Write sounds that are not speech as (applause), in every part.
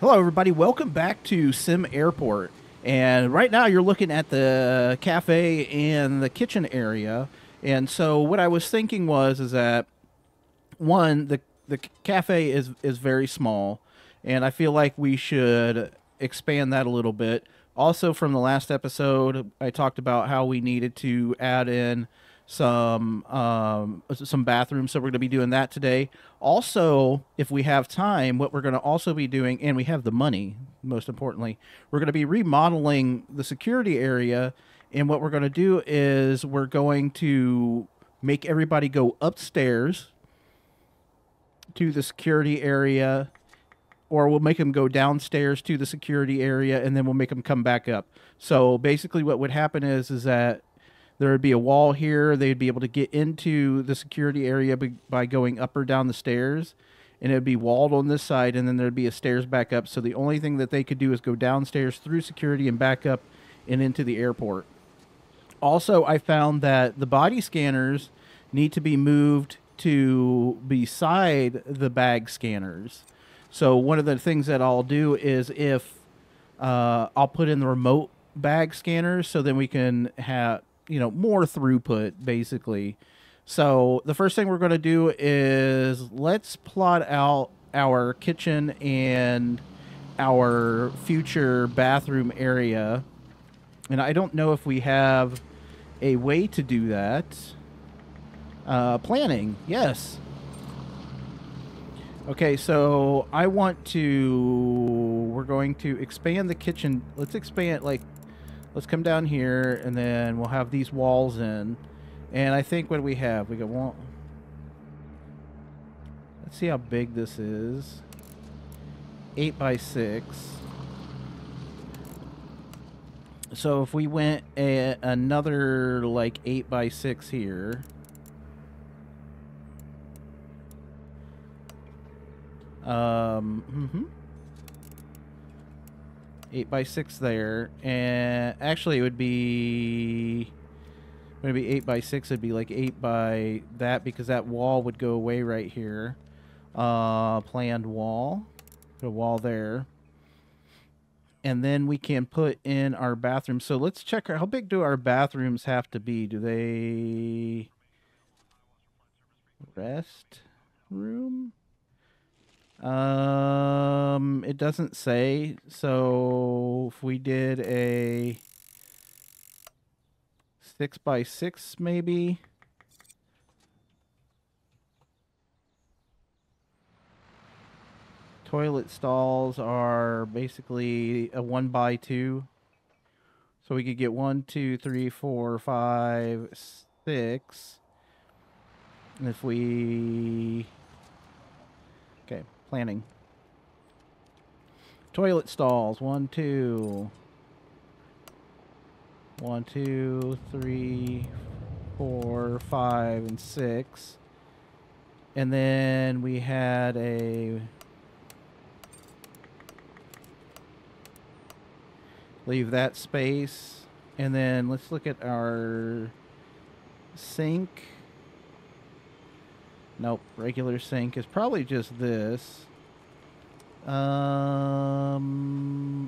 Hello, everybody. Welcome back to SimAirport. And right now, you're looking at the cafe and the kitchen area. And so, what I was thinking was, is that one, the the cafe is is very small, and I feel like we should expand that a little bit. Also, from the last episode, I talked about how we needed to add in some um, some bathrooms. So we're going to be doing that today. Also, if we have time, what we're going to also be doing, and we have the money, most importantly, we're going to be remodeling the security area. And what we're going to do is we're going to make everybody go upstairs to the security area or we'll make them go downstairs to the security area and then we'll make them come back up. So basically what would happen is is that there would be a wall here. They'd be able to get into the security area by going up or down the stairs, and it would be walled on this side, and then there'd be a stairs back up. So the only thing that they could do is go downstairs through security and back up and into the airport. Also, I found that the body scanners need to be moved to beside the bag scanners. So one of the things that I'll do is if uh, I'll put in the remote bag scanners, so then we can have you know more throughput basically. So the first thing we're going to do is let's plot out our kitchen and our future bathroom area. And I don't know if we have a way to do that. Uh, planning, yes. Okay, so I want to. We're going to expand the kitchen. Let's expand, like, let's come down here and then we'll have these walls in. And I think what we have, we got one. Let's see how big this is. Eight by six. So if we went a, another like eight by six here. Um, mm -hmm eight by six there, and actually it would be maybe eight by six. It'd be like eight by that because that wall would go away right here. Uh, planned wall, the wall there, and then we can put in our bathroom. So let's check how big do our bathrooms have to be? Do they rest room? Um, it doesn't say. So if we did a six by six, maybe. Toilet stalls are basically a one by two. So we could get one, two, three, four, five, six. And if we Planning. Toilet stalls. One, two. One, two, three, four, five, and six. And then we had a... Leave that space. And then let's look at our sink. Nope, regular sink is probably just this. Um,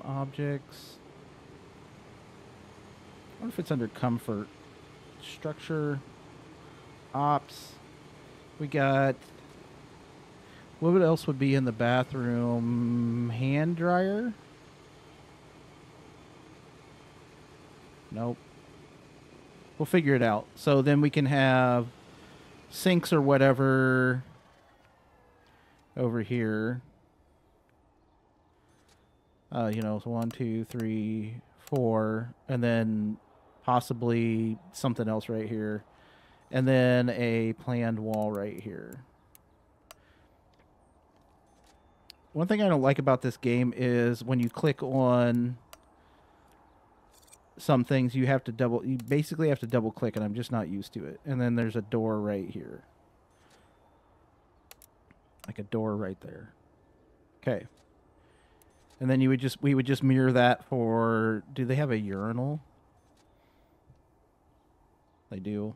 objects. I wonder if it's under comfort. Structure. Ops. We got. What else would be in the bathroom? Hand dryer? Nope. We'll figure it out. So then we can have sinks or whatever over here. Uh, you know, one, two, three, four, and then possibly something else right here. And then a planned wall right here. One thing I don't like about this game is when you click on some things you have to double you basically have to double click and I'm just not used to it. And then there's a door right here. Like a door right there. Okay. And then you would just we would just mirror that for do they have a urinal? They do.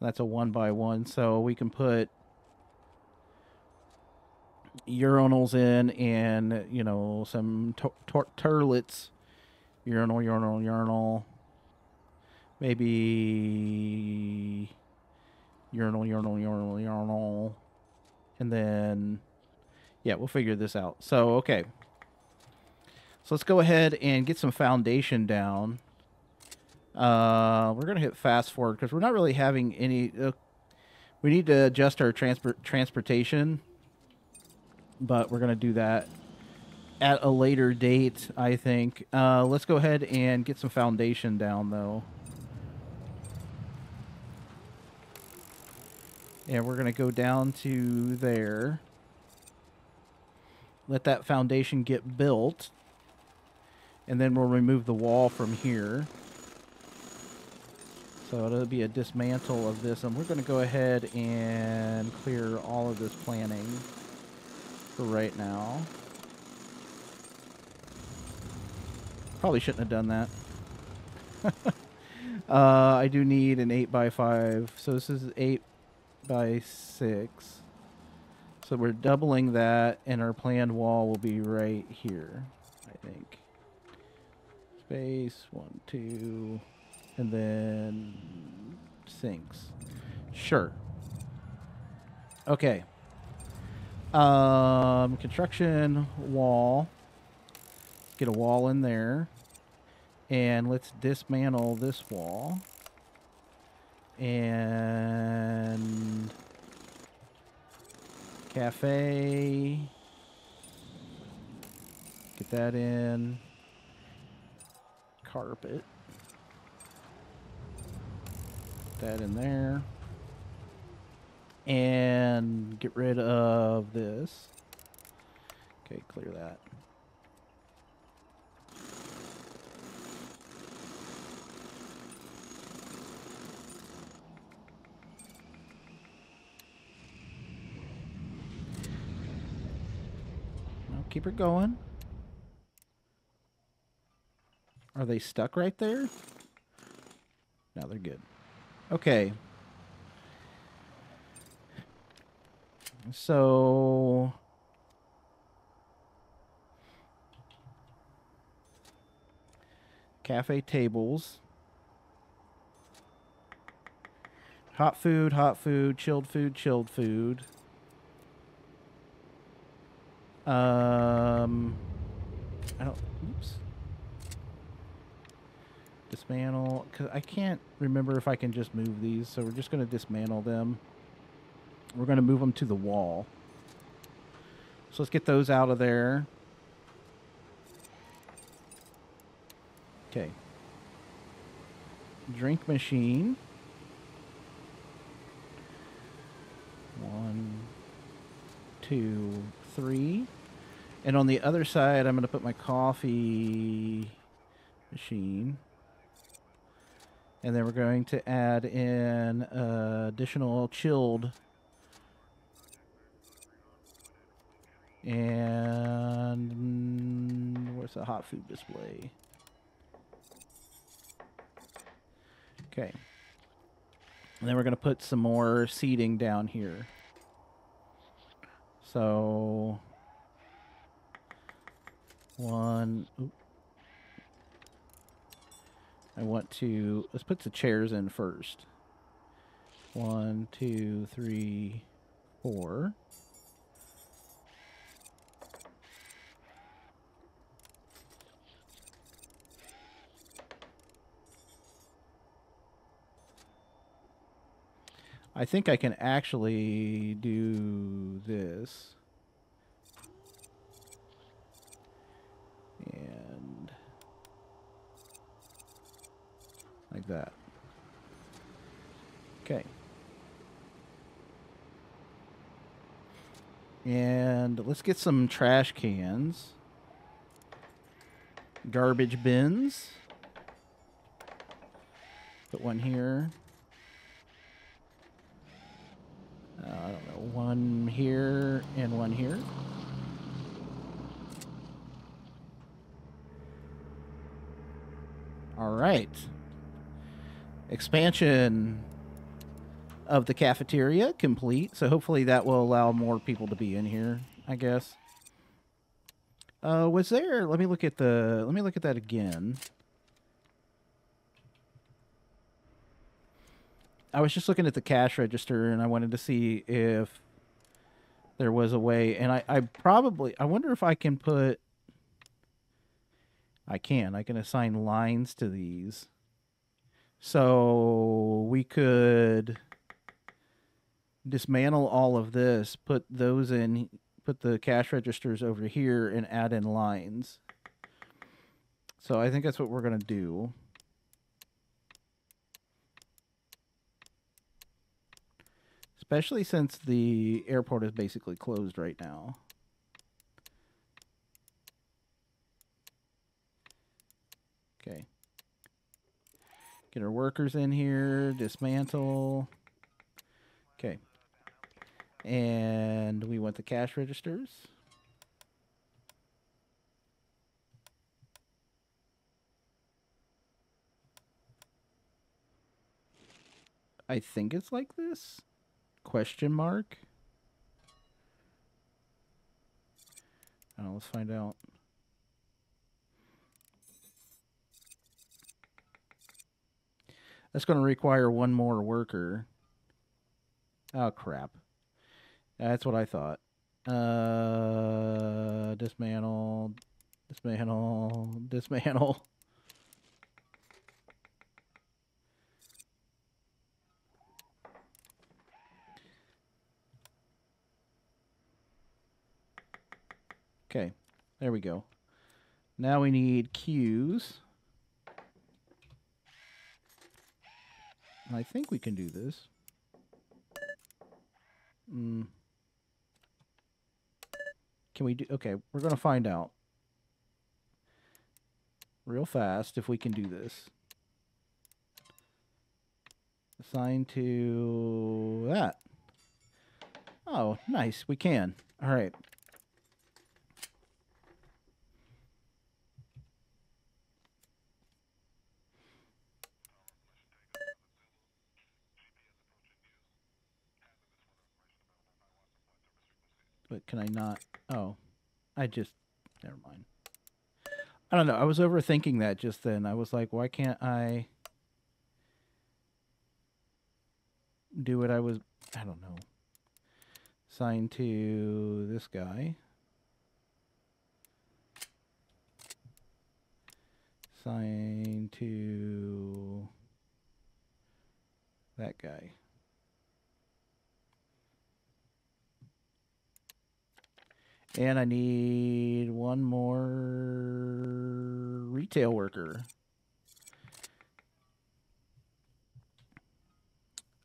That's a one by one, so we can put urinals in and you know some turlets urinal urinal urinal. Maybe urinal urinal urinal urinal. And then yeah we'll figure this out. So okay. So let's go ahead and get some foundation down. Uh, we're gonna hit fast forward because we're not really having any uh, we need to adjust our transport transportation. But we're going to do that at a later date, I think. Uh, let's go ahead and get some foundation down, though. And we're going to go down to there. Let that foundation get built. And then we'll remove the wall from here. So it'll be a dismantle of this. And we're going to go ahead and clear all of this planning for right now. Probably shouldn't have done that. (laughs) uh, I do need an 8 by 5 So this is 8 by 6 So we're doubling that, and our planned wall will be right here, I think. Space, 1, 2, and then sinks. Sure. Okay. Um, construction wall. Get a wall in there. And let's dismantle this wall. And cafe. Get that in. Carpet. Put that in there and get rid of this. Okay, clear that. Keep it going. Are they stuck right there? No, they're good. Okay. So cafe tables. Hot food, hot food, chilled food, chilled food. Um I don't oops. Dismantle cuz I can't remember if I can just move these, so we're just going to dismantle them. We're going to move them to the wall. So let's get those out of there. Okay. Drink machine. One, two, three. And on the other side, I'm going to put my coffee machine. And then we're going to add in uh, additional chilled And where's the hot food display? Okay. And then we're going to put some more seating down here. So, one. I want to, let's put the chairs in first. One, two, three, four. I think I can actually do this. And like that. Okay. And let's get some trash cans. Garbage bins. Put one here. uh, I don't know, one and one here. All right. Expansion of the cafeteria complete. So hopefully that will allow more people to be in here. I guess. Uh, was there? Let me look at the. Let me look at that again. I was just looking at the cash register, and I wanted to see if there was a way. And I, I probably, I wonder if I can put. I can. I can assign lines to these. So we could dismantle all of this, put those in, put the cash registers over here, and add in lines. So I think that's what we're going to do. Especially since the airport is basically closed right now. Okay. Get our workers in here, dismantle. Okay. And we want the cash registers. I think it's like this. Question mark. Oh, let's find out. That's going to require one more worker. Oh, crap. That's what I thought. Uh, dismantle, dismantle, dismantle. (laughs) Okay, there we go. Now we need queues. I think we can do this. Mm. Can we do... Okay, we're going to find out. Real fast if we can do this. Assign to that. Oh, nice. We can. All right. But can I not? Oh, I just, never mind. I don't know. I was overthinking that just then. I was like, why can't I do what I was, I don't know. Sign to this guy. Sign to that guy. And I need one more retail worker.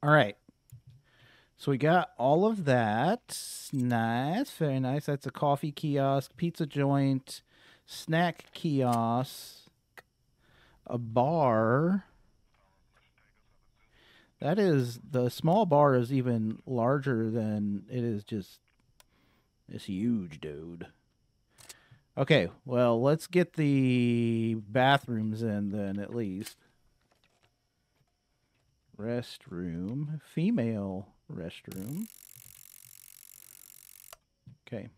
All right. So we got all of that. Nice. Very nice. That's a coffee kiosk, pizza joint, snack kiosk, a bar. That is, the small bar is even larger than it is just this huge dude. Okay, well, let's get the bathrooms in then at least. Restroom. Female restroom. Okay.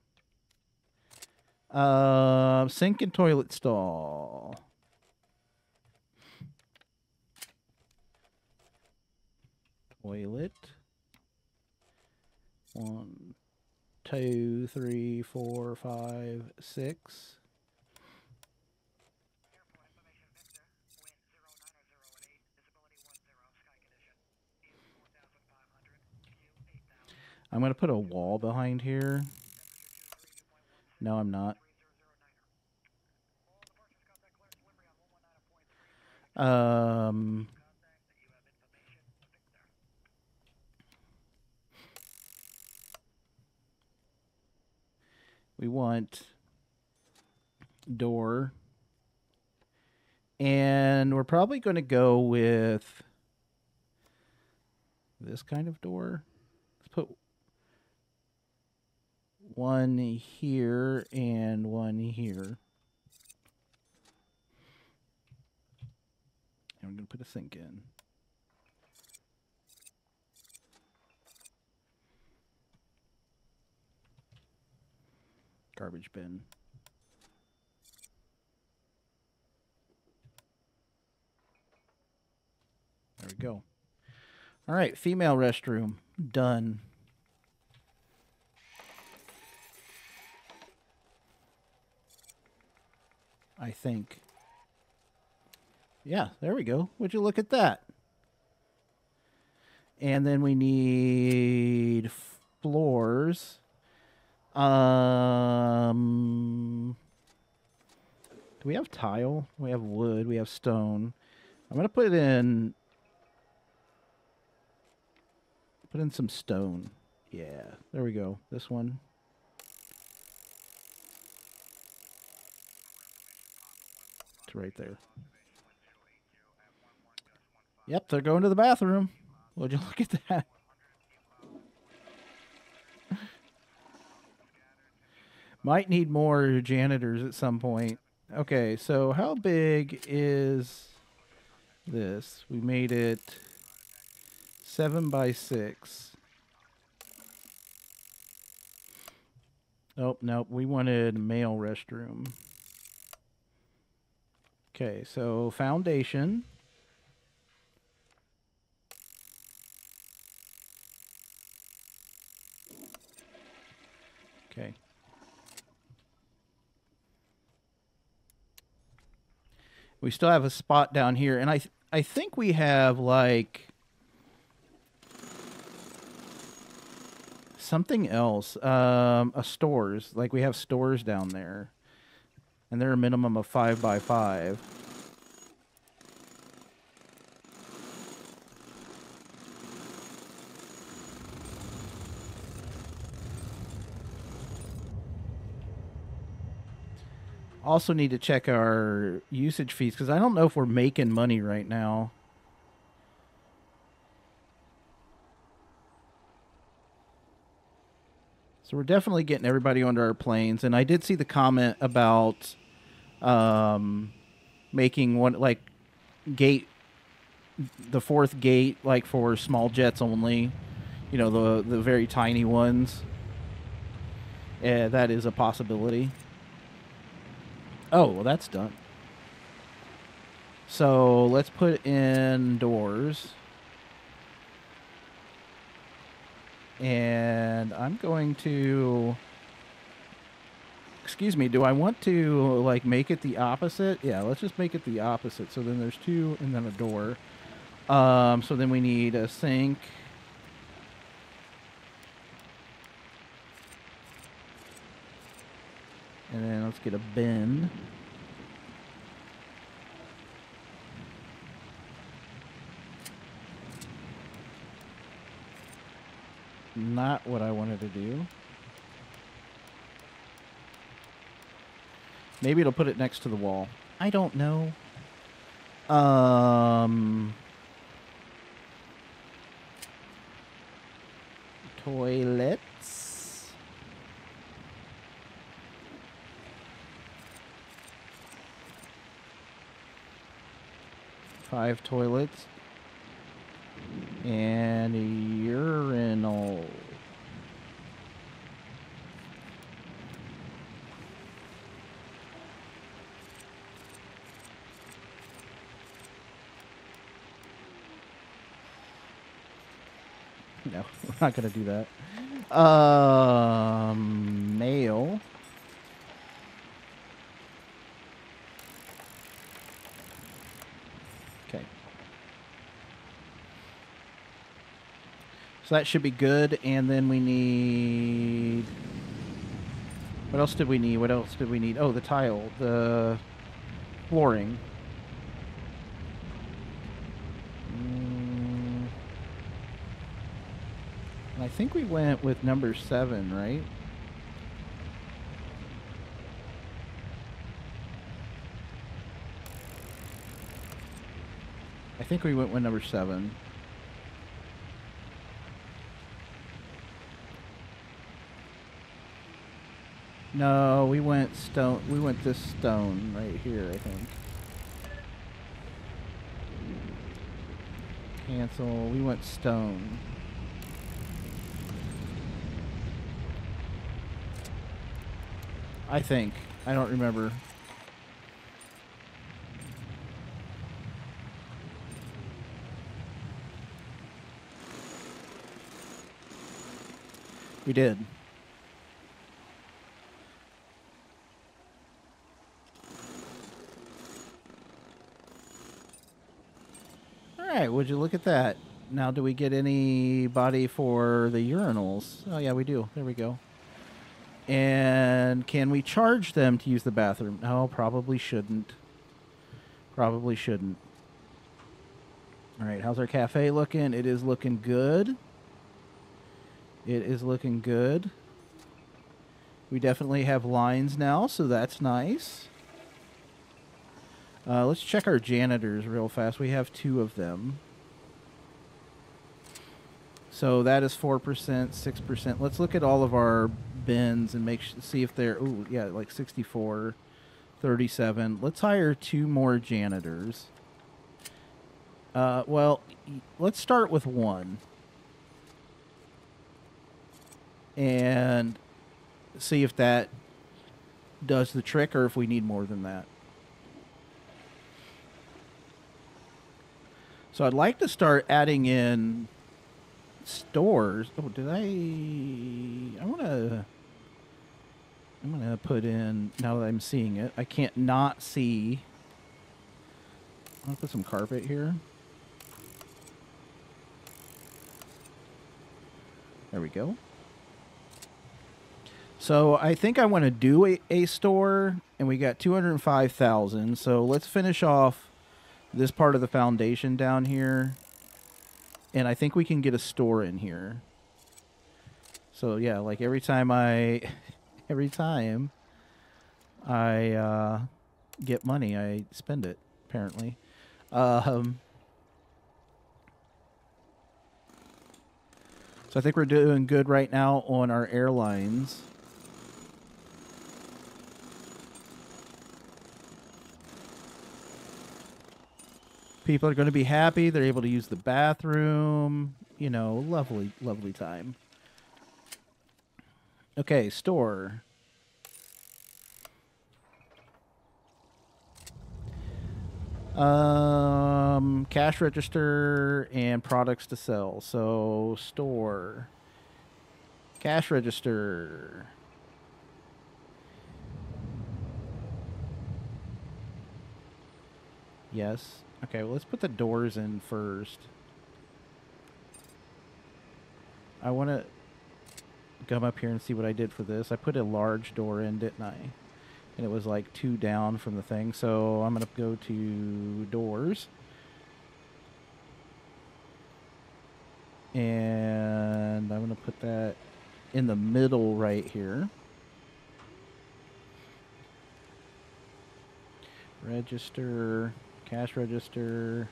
Uh, sink and toilet stall. Toilet. One, two, three, four, five, six. I'm going to put a wall behind here. No, I'm not. Um, we want door. And we're probably going to go with this kind of door. Let's put one here and one here. And we're going to put a sink in. Garbage bin. There we go. All right, female restroom done. I think. Yeah, there we go. Would you look at that? And then we need floors. Um, do we have tile? We have wood. We have stone. I'm gonna put it in. Put in some stone. Yeah, there we go. This one. It's right there. Yep, they're going to the bathroom. Would you (laughs) look at that? Might need more janitors at some point. Okay, so how big is this? We made it seven by six. Oh, nope. We wanted male restroom. Okay, so foundation. Okay. We still have a spot down here, and I th I think we have like something else. Um, a stores like we have stores down there, and they're a minimum of five by five. Also need to check our usage fees because I don't know if we're making money right now. So we're definitely getting everybody onto our planes, and I did see the comment about um, making one like gate, the fourth gate, like for small jets only. You know the the very tiny ones. Yeah, that is a possibility. Oh, well, that's done. So let's put in doors. And I'm going to... Excuse me, do I want to, like, make it the opposite? Yeah, let's just make it the opposite. So then there's two and then a door. Um, so then we need a sink. And then let's get a bin. Not what I wanted to do. Maybe it'll put it next to the wall. I don't know. Um... Toilets. Five toilets. And a urinal. No, (laughs) we're not gonna do that. Um, male. So that should be good, and then we need. What else did we need? What else did we need? Oh, the tile, the flooring. Mm. I think we went with number seven, right? I think we went with number seven. No, we went stone. We went this stone right here, I think. Cancel. We went stone. I think. I don't remember. We did. All right, would you look at that? Now, do we get anybody for the urinals? Oh, yeah, we do. There we go. And can we charge them to use the bathroom? No, probably shouldn't. Probably shouldn't. All right, how's our cafe looking? It is looking good. It is looking good. We definitely have lines now, so that's nice. Uh, let's check our janitors real fast. We have two of them. So that is 4%, 6%. Let's look at all of our bins and make see if they're, ooh, yeah, like 64, 37. Let's hire two more janitors. Uh, well, let's start with one. And see if that does the trick or if we need more than that. So I'd like to start adding in stores. Oh, did I? I want to. I'm gonna put in now that I'm seeing it. I can't not see. I'll put some carpet here. There we go. So I think I want to do a, a store, and we got 205,000. So let's finish off this part of the foundation down here. And I think we can get a store in here. So yeah, like every time I (laughs) every time I uh, get money, I spend it, apparently. Um, so I think we're doing good right now on our airlines. People are going to be happy. They're able to use the bathroom. You know, lovely, lovely time. Okay, store. Um, cash register and products to sell. So, store. Cash register. Yes. Okay, well, let's put the doors in first. I want to come up here and see what I did for this. I put a large door in, didn't I? And it was like two down from the thing. So I'm going to go to doors. And I'm going to put that in the middle right here. Register. Cash register.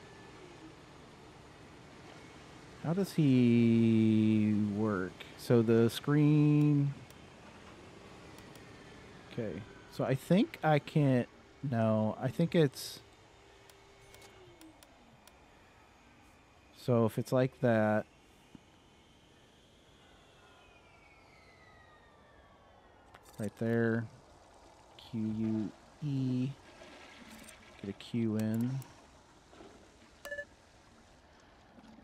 How does he work? So the screen. Okay. So I think I can't. No, I think it's. So if it's like that. Right there. Q U E. Get a Q in.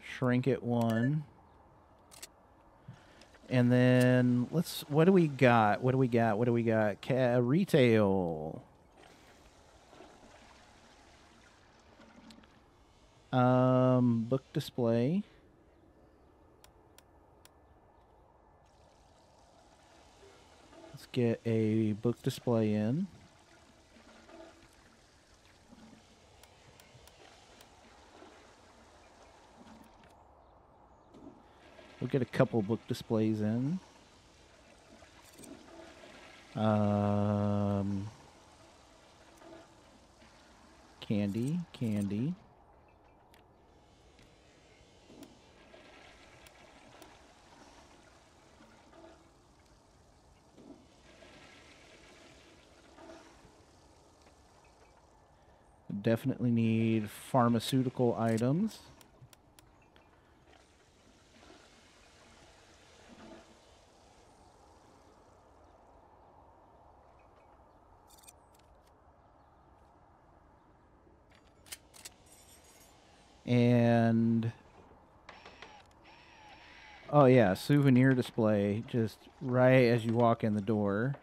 Shrink it one. And then let's, what do we got? What do we got? What do we got? Ca retail. Um, book display. Let's get a book display in. We'll get a couple book displays in. Um, candy, candy. Definitely need pharmaceutical items. Oh yeah, souvenir display just right as you walk in the door.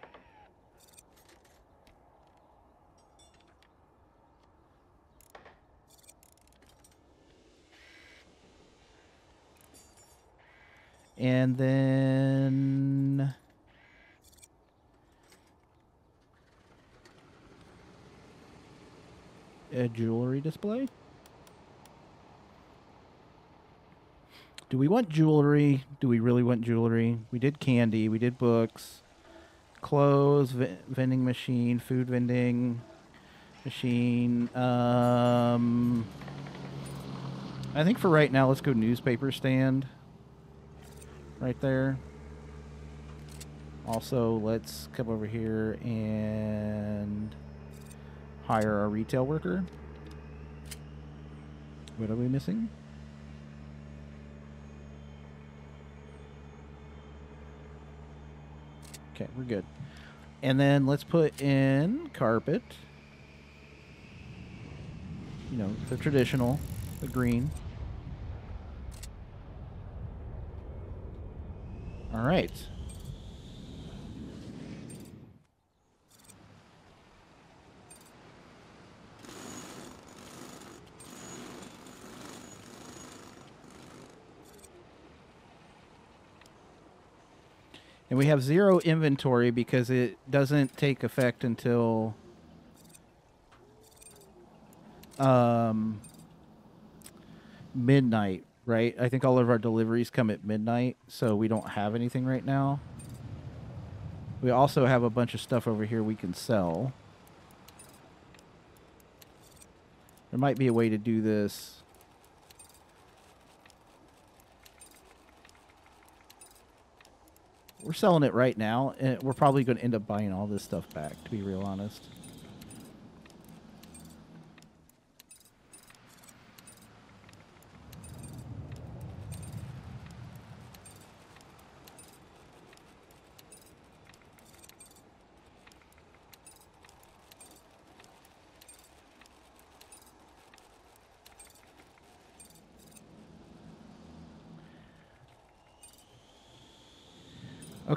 And then a jewelry display. Do we want jewelry? Do we really want jewelry? We did candy, we did books, clothes, v- vending machine, food vending machine. Um, I think for right now, let's go newspaper stand. Right there. Also, let's come over here and hire our retail worker. What are we missing? Okay, we're good. And then let's put in carpet. You know, the traditional, the green. All right. We have zero inventory because it doesn't take effect until um, midnight, right? I think all of our deliveries come at midnight, so we don't have anything right now. We also have a bunch of stuff over here we can sell. There might be a way to do this. We're selling it right now, and we're probably going to end up buying all this stuff back, to be real honest.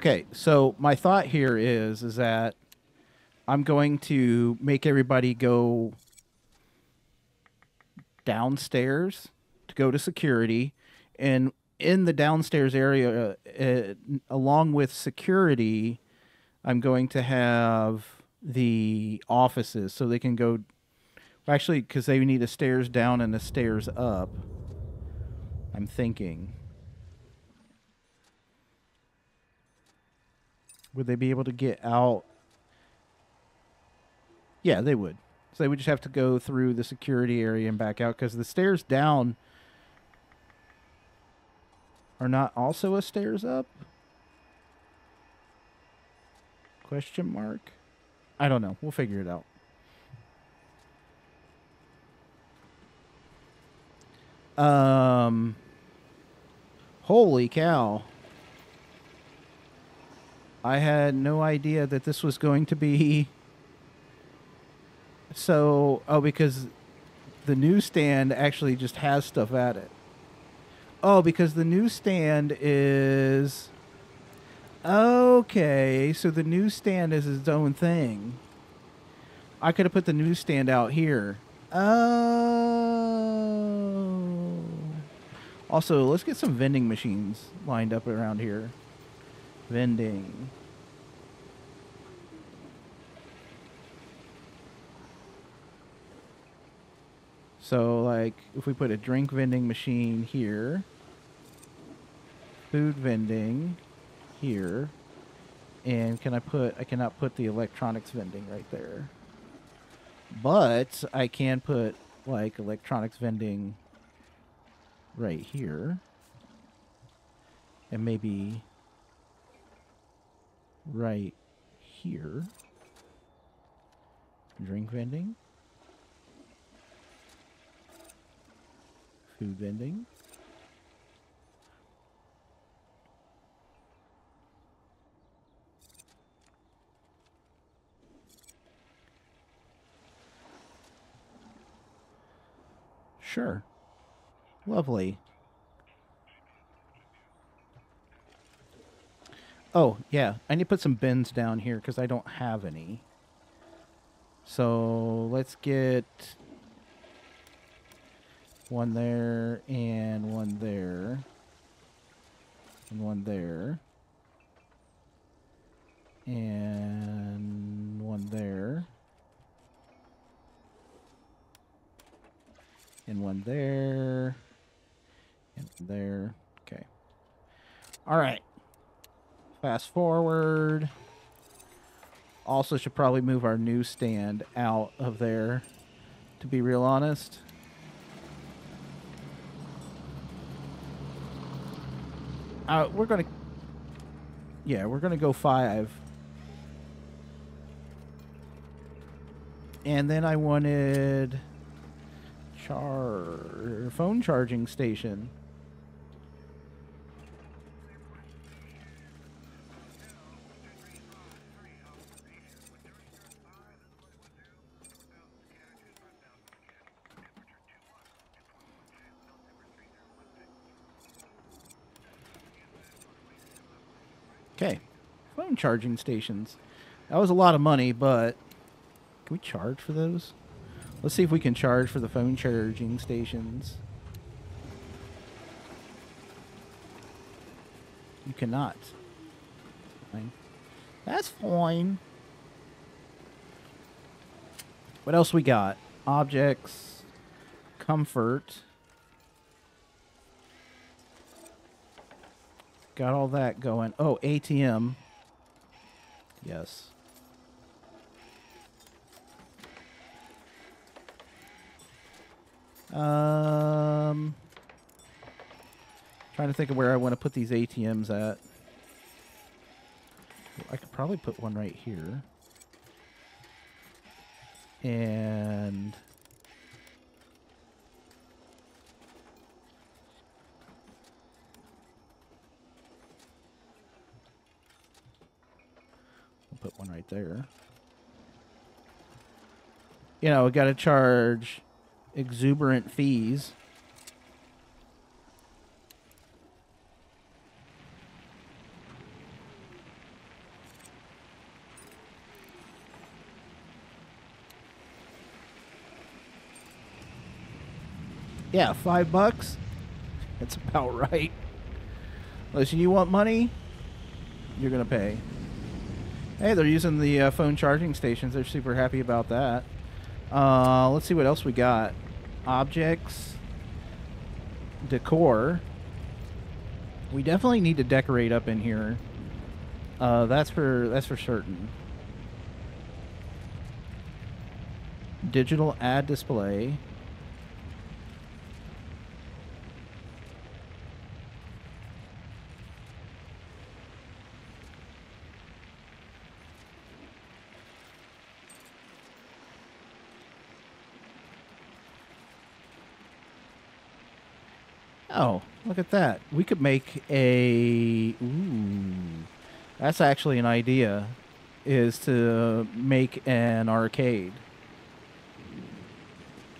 Okay, so my thought here is is that I'm going to make everybody go downstairs to go to security. And in the downstairs area uh, uh, along with security I'm going to have the offices. So they can go actually cuz they need a stairs down and a stairs up I'm thinking Would they be able to get out? Yeah, they would. So they would just have to go through the security area and back out because the stairs down are not also a stairs up? Question mark? I don't know. We'll figure it out. Um Holy cow. I had no idea that this was going to be (laughs) so oh because the newsstand actually just has stuff at it. Oh, because the newsstand is okay. So the newsstand is its own thing. I could have put the newsstand out here. Oh. Also, let's get some vending machines lined up around here. Vending. So, like, if we put a drink vending machine here, food vending here, and can I put, I cannot put the electronics vending right there. But I can put, like, electronics vending right here. And maybe right here. Drink vending. Food vending. Sure. Lovely. Oh, yeah. I need to put some bins down here because I don't have any. So let's get one there and one there and one there and one there and one there and there. Okay. All right. Fast forward. Also should probably move our newsstand out of there, to be real honest. Uh, we're gonna, yeah, we're gonna go five. And then I wanted char phone charging station. Okay. Phone charging stations. That was a lot of money, but can we charge for those? Let's see if we can charge for the phone charging stations. You cannot. Fine. That's fine. What else we got? Objects, comfort. Got all that going. Oh, ATM. Yes. Um, trying to think of where I want to put these ATMs at. I could probably put one right here. And put one right there. You know, we got to charge exuberant fees. Yeah, five bucks. That's about (laughs) right. Listen, you want money? You're gonna pay. Hey, they're using the uh, phone charging stations. They're super happy about that. Uh, let's see what else we got. Objects, decor. We definitely need to decorate up in here. Uh, that's for that's for certain. Digital ad display. Oh, look at that. We could make a. Ooh. That's actually an idea. Is to make an arcade.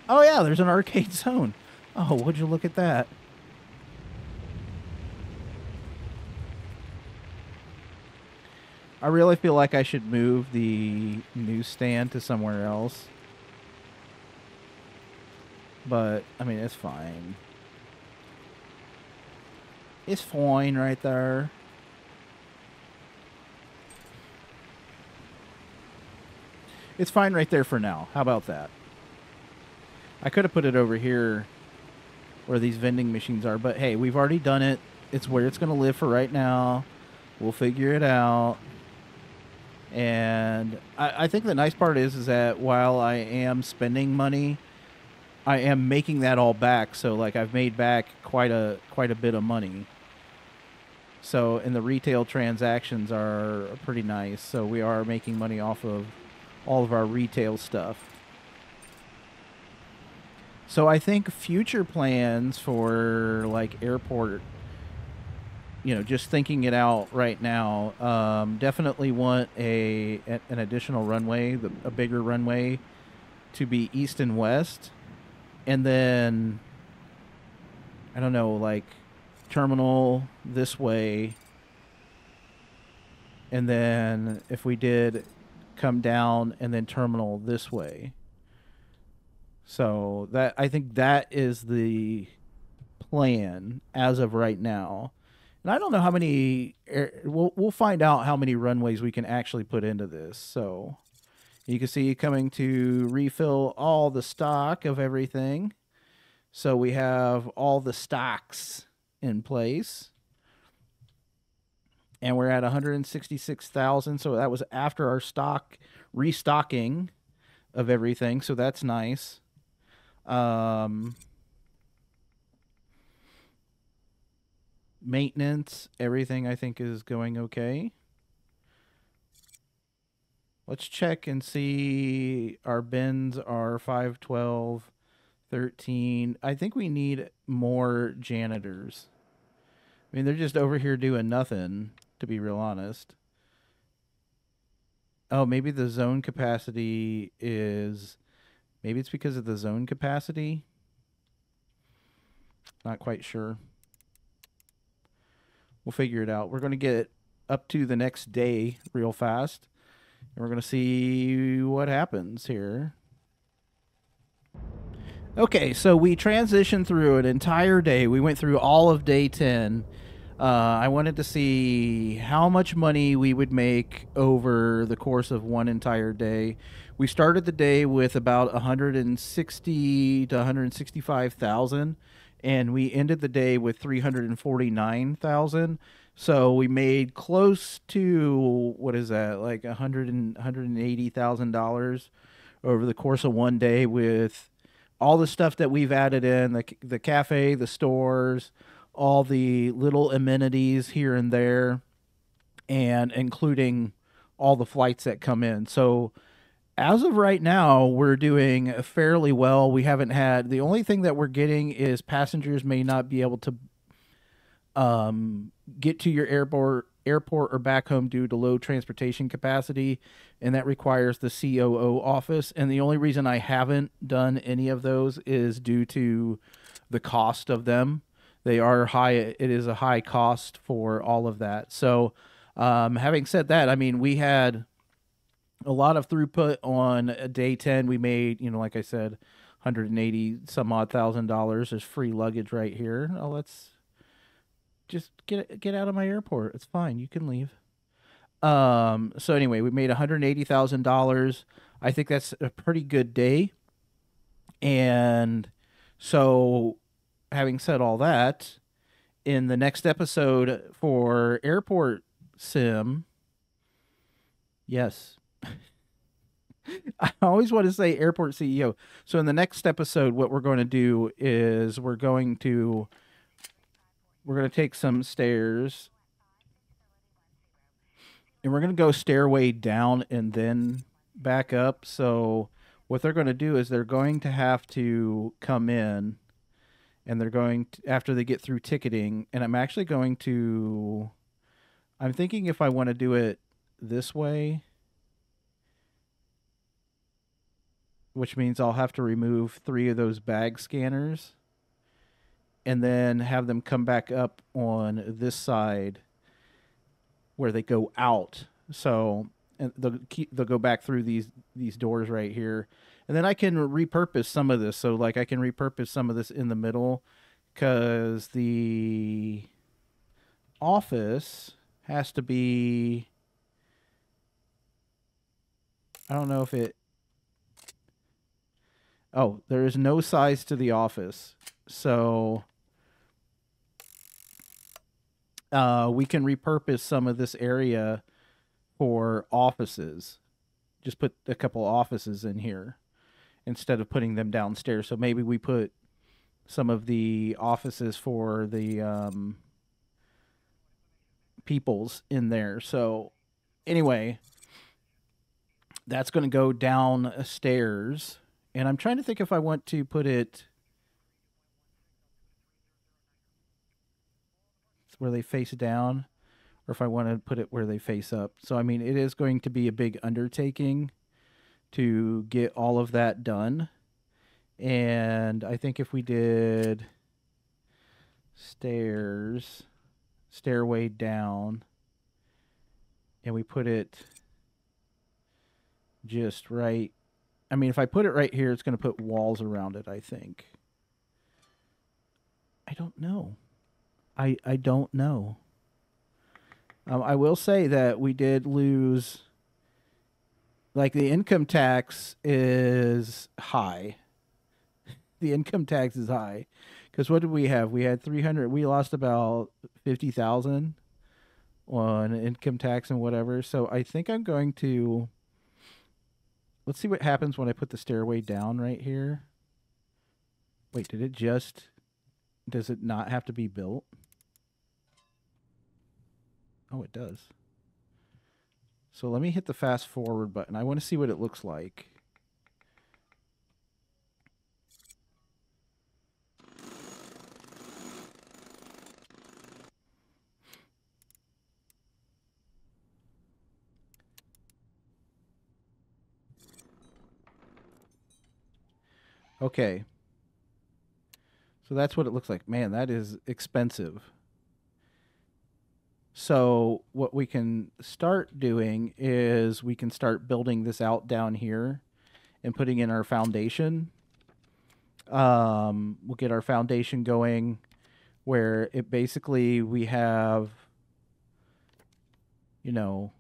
Oh, yeah, there's an arcade (laughs) zone. Oh, would you look at that? I really feel like I should move the newsstand to somewhere else. But, I mean, it's fine. It's fine right there. It's fine right there for now. How about that? I could have put it over here where these vending machines are, but hey, we've already done it. It's where it's going to live for right now. We'll figure it out. And I, I think the nice part is is that while I am spending money, I am making that all back. So like I've made back quite a quite a bit of money. So and the retail transactions are pretty nice. So we are making money off of all of our retail stuff. So I think future plans for like airport you know, just thinking it out right now, um, definitely want a an additional runway, the, a bigger runway, to be east and west, and then I don't know, like terminal this way. And then if we did come down and then terminal this way. So that I think that is the plan as of right now. And I don't know how many er, we'll we'll find out how many runways we can actually put into this. So you can see coming to refill all the stock of everything. So we have all the stocks in place. And we're at 166,000. So that was after our stock restocking of everything. So that's nice. Um, maintenance, everything I think is going okay. Let's check and see our bins are 512, 13. I think we need more janitors. I mean, they're just over here doing nothing, to be real honest. Oh, maybe the zone capacity is. Maybe it's because of the zone capacity. Not quite sure. We'll figure it out. We're going to get up to the next day real fast. And we're going to see what happens here. Okay, so we transitioned through an entire day. We went through all of day 10. Uh, I wanted to see how much money we would make over the course of one entire day. We started the day with about 160 to 165,000 and we ended the day with 349,000. So we made close to what is that? Like 100 and 180,000 dollars over the course of one day with all the stuff that we've added in the the cafe, the stores, all the little amenities here and there and including all the flights that come in. So as of right now, we're doing fairly well. We haven't had the only thing that we're getting is passengers may not be able to um, get to your airport airport or back home due to low transportation capacity and that requires the COO office and the only reason I haven't done any of those is due to the cost of them they are high it is a high cost for all of that. So um, having said that I mean we had a lot of throughput on day 10 we made you know like i said 180 some odd thousand dollars. There's free luggage right here. Oh let's just get get out of my airport. It's fine. You can leave. Um so anyway we made $180000 i think that's a pretty good day. And so having said all that in the next episode for airport sim yes (laughs) I always want to say airport CEO. So in the next episode, what we're going to do is we're going to we're going to take some stairs and we're going to go stairway down and then back up. So what they're going to do is they're going to have to come in and they're going to, after they get through ticketing and I'm actually going to I'm thinking if I want to do it this way which means I'll have to remove three of those bag scanners and then have them come back up on this side where they go out. So and they'll keep, they'll go back through these these doors right here, and then I can repurpose some of this. So like I can repurpose some of this in the middle, because the office has to be. I don't know if it Oh, there is no size to the office. So uh, we can repurpose some of this area for offices. Just put a couple offices in here instead of putting them downstairs. So maybe we put some of the offices for the um, peoples in there. So anyway, that's going to go downstairs and I'm trying to think if I want to put it where they face down or if I want to put it where they face up. So, I mean, it is going to be a big undertaking to get all of that done. And I think if we did stairs, stairway down, and we put it just right. I mean, if I put it right here, it's going to put walls around it, I think. I don't know. I I don't know. Um, I will say that we did lose. Like the income tax is high. (laughs) The income tax is high, because what did we have? We had three hundred. We lost about fifty thousand on income tax and whatever. So I think I'm going to. Let's see what happens when I put the stairway down right here. Wait, did it just? Does it not have to be built? Oh, it does. So let me hit the fast forward button. I want to see what it looks like. Okay. So that's what it looks like. Man, that is expensive. So what we can start doing is we can start building this out down here and putting in our foundation. Um, we'll get our foundation going where it basically we have, you know,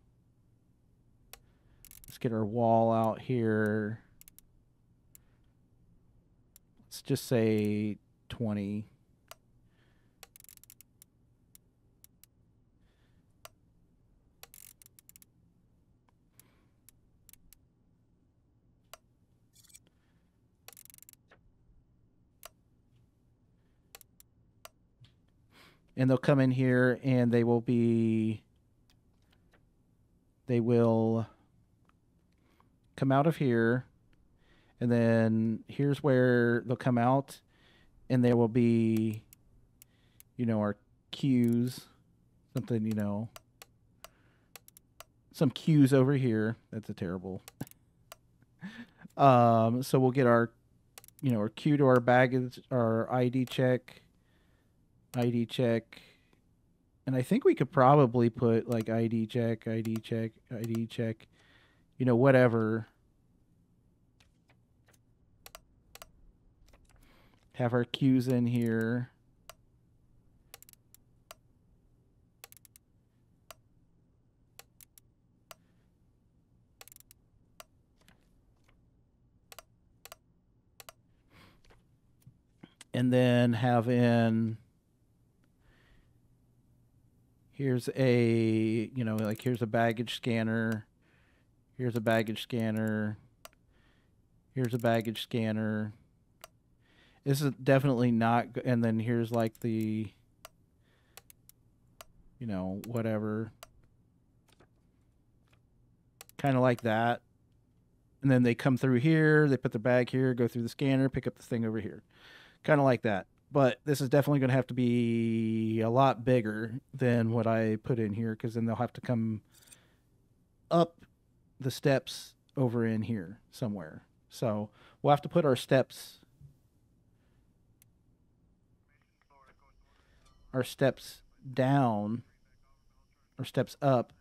let's get our wall out here. Let's just say 20. And they'll come in here and they will be they will come out of here. And then here's where they'll come out and there will be you know our queues something you know some queues over here. That's a terrible. (laughs) Um so we'll get our you know our queue to our baggage our id check ID check. And I think we could probably put like ID check, ID check, ID check, you know, whatever. Have our queues in here. And then have in here's a you know like here's a baggage scanner here's a baggage scanner here's a baggage scanner. This is definitely not and then here's like the you know whatever. Kind of like that. And then they come through here they put their bag here go through the scanner pick up the thing over here. Kind of like that but this is definitely going to have to be a lot bigger than what I put in here because then they'll have to come up the steps over in here somewhere. So we'll have to put our steps our steps down or steps up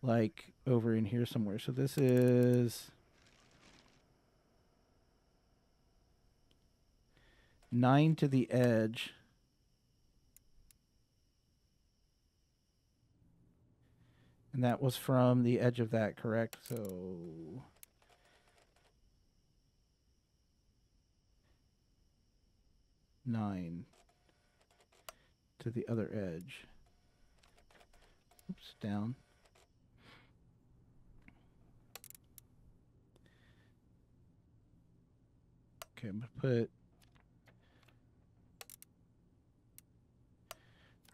like over in here somewhere. So this is nine to the edge. And that was from the edge of that, correct? So nine to the other edge. Oops, down. Okay, I'm going to put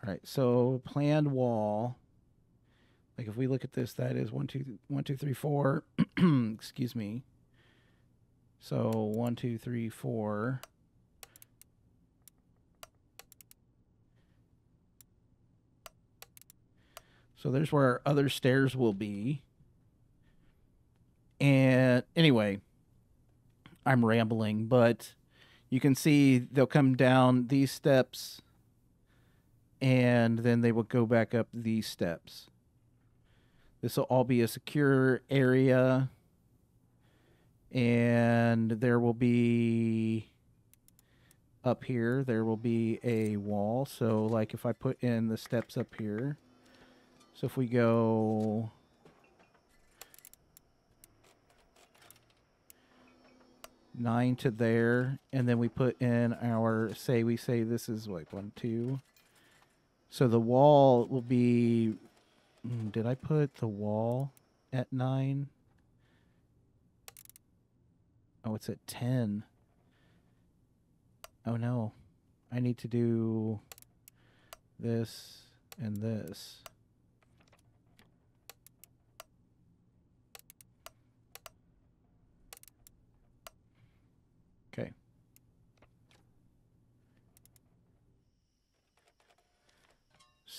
right, so planned wall. Like if we look at this, that is one, two, one, two, three, four. (clears throat) Excuse me. So one, two, three, four. So there's where our other stairs will be. And anyway, I'm rambling, but you can see they'll come down these steps and then they will go back up these steps. This will all be a secure area, and there will be up here, there will be a wall. So, like if I put in the steps up here, so if we go nine to there, and then we put in our say we say this is like one two. So the wall will be. mm, Did I put the wall at nine? Oh, it's at ten. Oh no, I need to do this and this. Okay.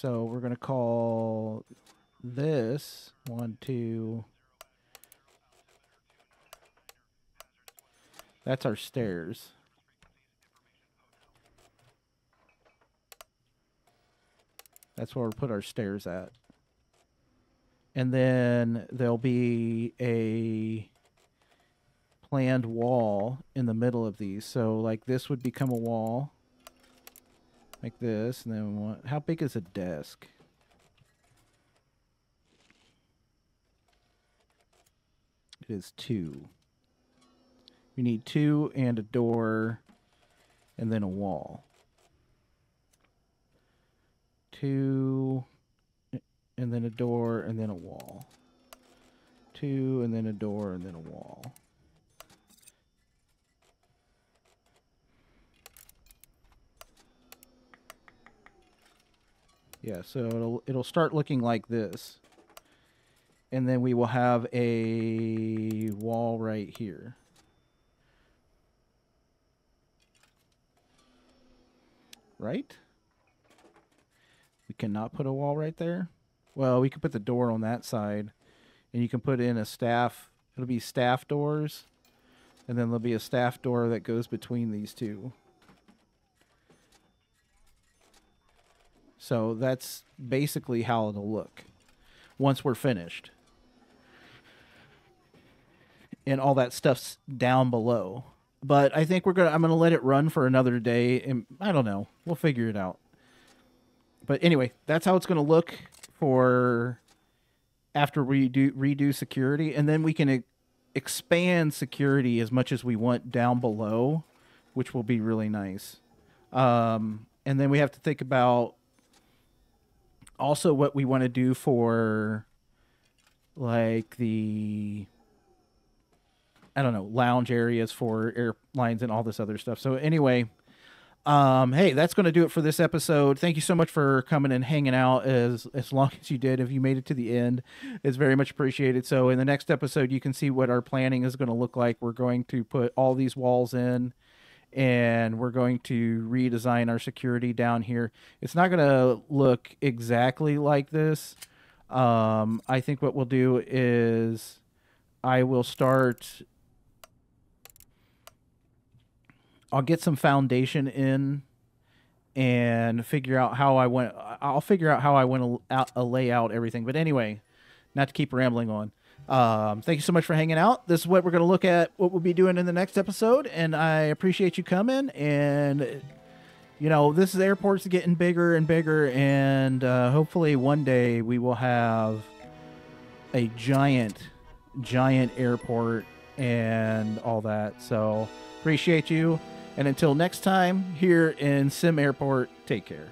So we're going to call this one, two. That's our stairs. That's where we'll put our stairs at. And then there'll be a planned wall in the middle of these. So like this would become a wall. Like this, and then what how big is a desk? It is two. We need two and a door and then a wall. Two and then a door and then a wall. Two and then a door and then a wall. Yeah, so it'll it'll start looking like this. And then we will have a wall right here. Right? We cannot put a wall right there. Well, we could put the door on that side. And you can put in a staff. It'll be staff doors. And then there'll be a staff door that goes between these two. So that's basically how it'll look once we're finished. And all that stuff's down below. But I think we're gonna I'm gonna let it run for another day and I don't know. We'll figure it out. But anyway, that's how it's gonna look for after we do redo security, and then we can e- expand security as much as we want down below, which will be really nice. Um, and then we have to think about also what we want to do for like the I don't know lounge areas for airlines and all this other stuff. So anyway, um, hey, that's going to do it for this episode. Thank you so much for coming and hanging out as as long as you did. If you made it to the end, it's very much appreciated. So in the next episode, you can see what our planning is going to look like. We're going to put all these walls in and we're going to redesign our security down here. It's not going to look exactly like this. Um, I think what we'll do is I will start. I'll get some foundation in and figure out how I want. I'll figure out how I want to lay out everything. But anyway, not to keep rambling on. Um, thank you so much for hanging out. This is what we're going to look at, what we'll be doing in the next episode. And I appreciate you coming. And, you know, this is airport's getting bigger and bigger. And uh, hopefully one day we will have a giant, giant airport and all that. So appreciate you. And until next time, here in SimAirport, take care.